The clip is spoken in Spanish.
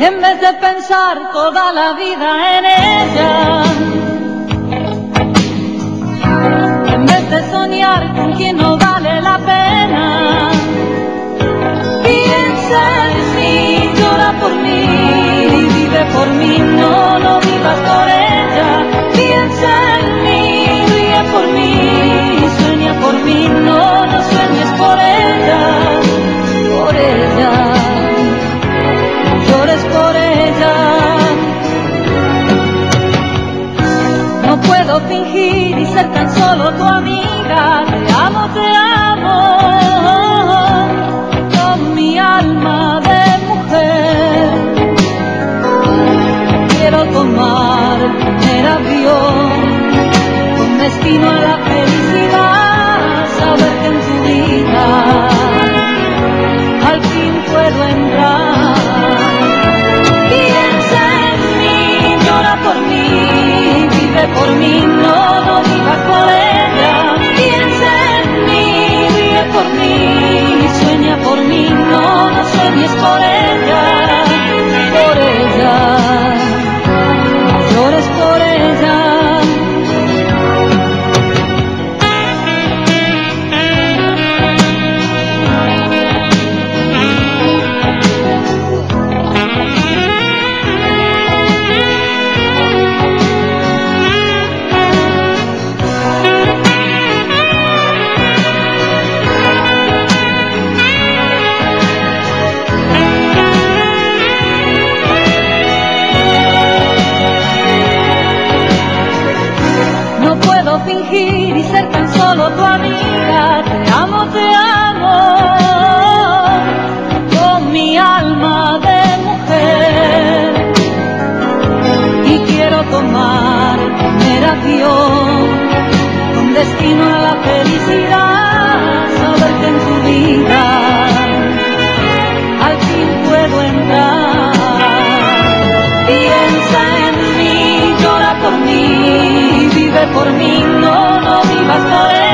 en vez de pensar toda la vida en ella. En vez de soñar con quien no vale la pena, piensa en mí, llora por mí, vive por mí, no, puedo fingir y ser tan solo tu amiga. Te amo, te amo. Con mi alma de mujer. Quiero tomar el avión. Con destino a la felicidad. Saber que en tu vida al fin puedo entrar. Piensa en mí, llora por mí, por mí, no, no vivas por ella. Piensa en mí, ríe por mí, sueña por mí, no, no sueñes por ella, solo tu amiga. Te amo, te amo. Con mi alma de mujer. Y quiero tomar avión. Con destino a la felicidad. Saber que en tu vida al fin puedo entrar. Piensa en mí, llora por mí, vive por mí, no, vivas por ella.